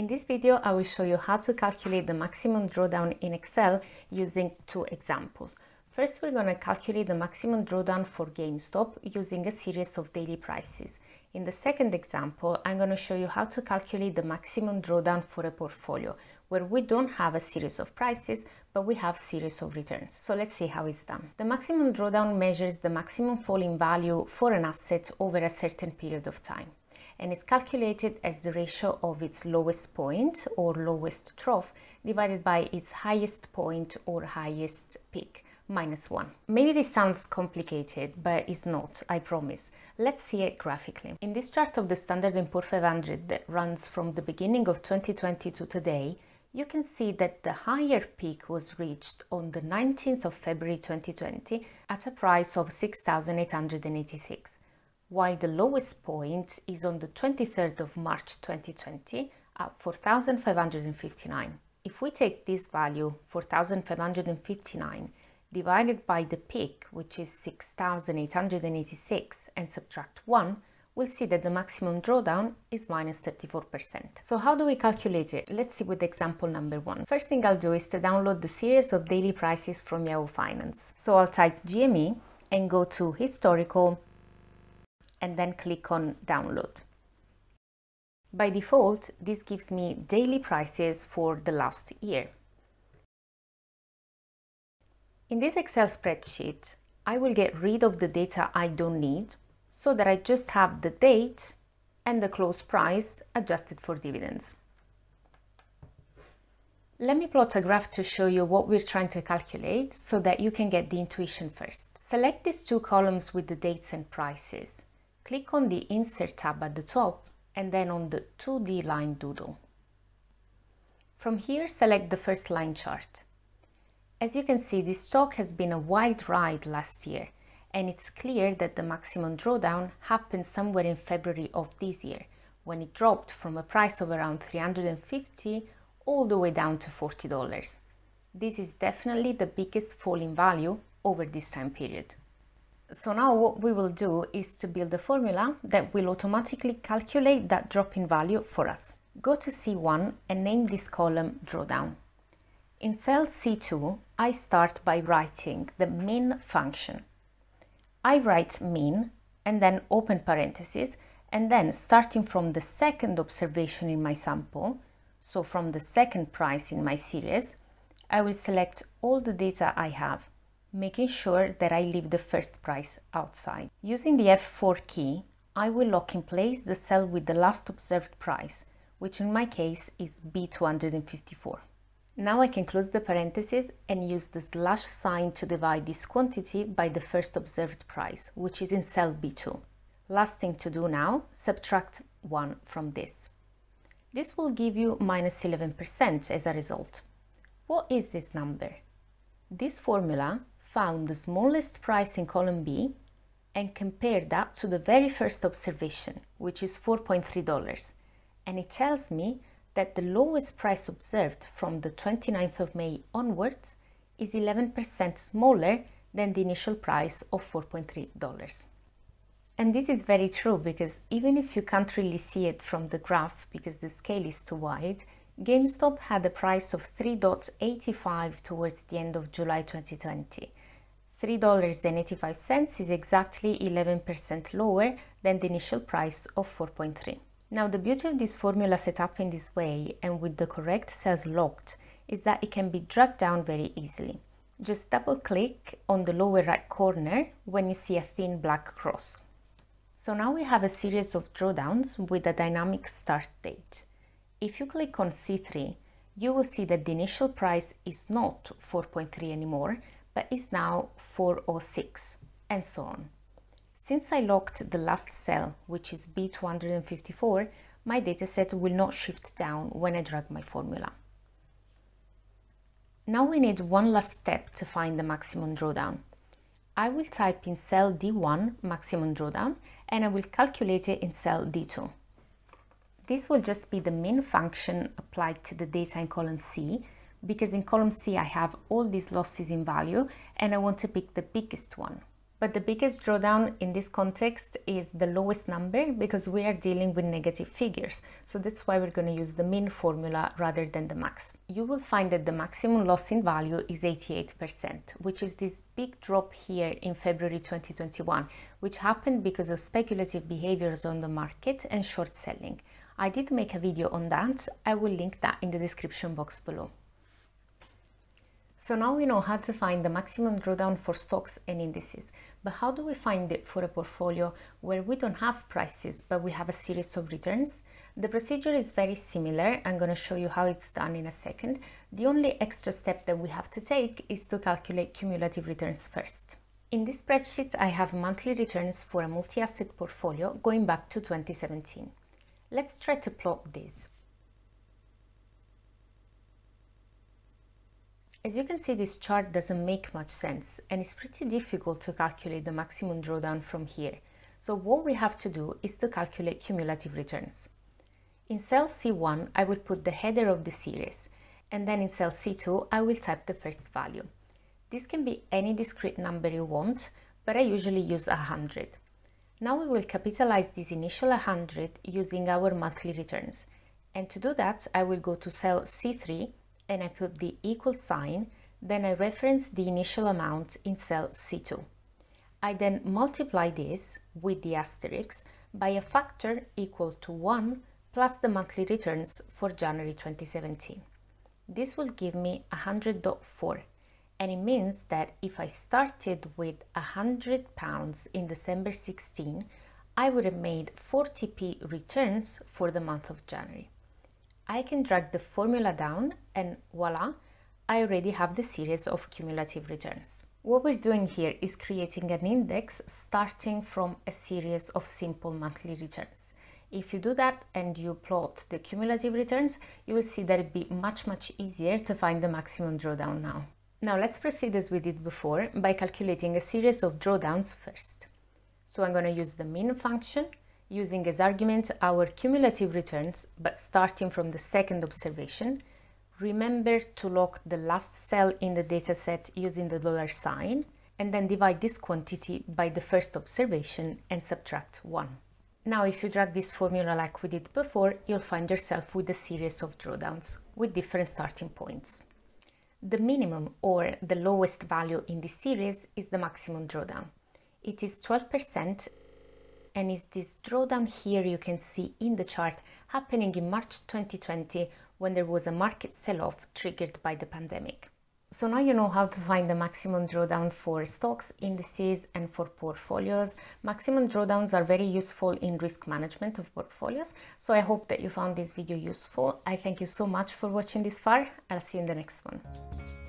In this video, I will show you how to calculate the maximum drawdown in Excel using two examples. First, we're going to calculate the maximum drawdown for GameStop using a series of daily prices. In the second example, I'm going to show you how to calculate the maximum drawdown for a portfolio, where we don't have a series of prices, but we have series of returns. So let's see how it's done. The maximum drawdown measures the maximum fall in value for an asset over a certain period of time and is calculated as the ratio of its lowest point or lowest trough divided by its highest point or highest peak minus 1. Maybe this sounds complicated, but it's not, I promise. Let's see it graphically. In this chart of the Standard & Poor 500 that runs from the beginning of 2020 to today, you can see that the higher peak was reached on the 19th of February 2020 at a price of 6,886, while the lowest point is on the 23rd of March 2020 at 4,559. If we take this value, 4,559, divided by the peak, which is 6,886, and subtract 1, we'll see that the maximum drawdown is minus 34%. So how do we calculate it? Let's see with example number one. First thing I'll do is to download the series of daily prices from Yahoo Finance. So I'll type GME and go to historical and then click on download. By default, this gives me daily prices for the last year. In this Excel spreadsheet, I will get rid of the data I don't need so that I just have the date and the close price adjusted for dividends. Let me plot a graph to show you what we're trying to calculate so that you can get the intuition first. Select these two columns with the dates and prices. Click on the Insert tab at the top and then on the 2D line doodle. From here, select the first line chart. As you can see, this stock has been a wild ride last year, and it's clear that the maximum drawdown happened somewhere in February of this year, when it dropped from a price of around 350 all the way down to $40. This is definitely the biggest fall in value over this time period. So now what we will do is to build a formula that will automatically calculate that drop in value for us. Go to C1 and name this column drawdown. In cell C2, I start by writing the min function. I write min and then open parentheses and then starting from the second observation in my sample, so from the second price in my series, I will select all the data I have, making sure that I leave the first price outside. Using the F4 key, I will lock in place the cell with the last observed price, which in my case is B254. Now I can close the parentheses and use the slash sign to divide this quantity by the first observed price, which is in cell B2. Last thing to do now, subtract 1 from this. This will give you minus 11% as a result. What is this number? This formula found the smallest price in column B and compared that to the very first observation, which is $4.3. And it tells me that the lowest price observed from the 29th of May onwards is 11% smaller than the initial price of $4.3. And this is very true because even if you can't really see it from the graph because the scale is too wide, GameStop had a price of $3.85 towards the end of July 2020. $3.85 is exactly 11% lower than the initial price of 4.3. Now the beauty of this formula set up in this way and with the correct cells locked is that it can be dragged down very easily. Just double click on the lower right corner when you see a thin black cross. So now we have a series of drawdowns with a dynamic start date. If you click on C3, you will see that the initial price is not 4.3 anymore, is now 406 and so on. Since I locked the last cell, which is B254, my dataset will not shift down when I drag my formula. Now we need one last step to find the maximum drawdown. I will type in cell D1 maximum drawdown and I will calculate it in cell D2. This will just be the min function applied to the data in column C because in column C I have all these losses in value and I want to pick the biggest one. But the biggest drawdown in this context is the lowest number because we are dealing with negative figures. So that's why we're going to use the min formula rather than the max. You will find that the maximum loss in value is 88%, which is this big drop here in February 2021, which happened because of speculative behaviors on the market and short selling. I did make a video on that. I will link that in the description box below. So now we know how to find the maximum drawdown for stocks and indices, but how do we find it for a portfolio where we don't have prices, but we have a series of returns? The procedure is very similar. I'm going to show you how it's done in a second. The only extra step that we have to take is to calculate cumulative returns first. In this spreadsheet, I have monthly returns for a multi-asset portfolio going back to 2017. Let's try to plot this. As you can see, this chart doesn't make much sense and it's pretty difficult to calculate the maximum drawdown from here. So what we have to do is to calculate cumulative returns. In cell C1, I will put the header of the series, and then in cell C2, I will type the first value. This can be any discrete number you want, but I usually use 100. Now we will capitalize this initial 100 using our monthly returns. And to do that, I will go to cell C3 and I put the equal sign, then I reference the initial amount in cell C2. I then multiply this with the asterisk by a factor equal to 1 plus the monthly returns for January 2017. This will give me 100.4 and it means that if I started with 100 pounds in December 16, I would have made 40p returns for the month of January. I can drag the formula down and voila, I already have the series of cumulative returns. What we're doing here is creating an index starting from a series of simple monthly returns. If you do that and you plot the cumulative returns, you will see that it'd be much, much easier to find the maximum drawdown now. Now let's proceed as we did before by calculating a series of drawdowns first. So I'm going to use the min function using as argument our cumulative returns, but starting from the second observation, remember to lock the last cell in the dataset using the dollar sign, and then divide this quantity by the first observation and subtract 1. Now, if you drag this formula like we did before, you'll find yourself with a series of drawdowns with different starting points. The minimum or the lowest value in this series is the maximum drawdown. It is 12% and is this drawdown here you can see in the chart happening in March 2020 when there was a market sell-off triggered by the pandemic. So now you know how to find the maximum drawdown for stocks, indices and for portfolios. Maximum drawdowns are very useful in risk management of portfolios. So I hope that you found this video useful. I thank you so much for watching this far. I'll see you in the next one.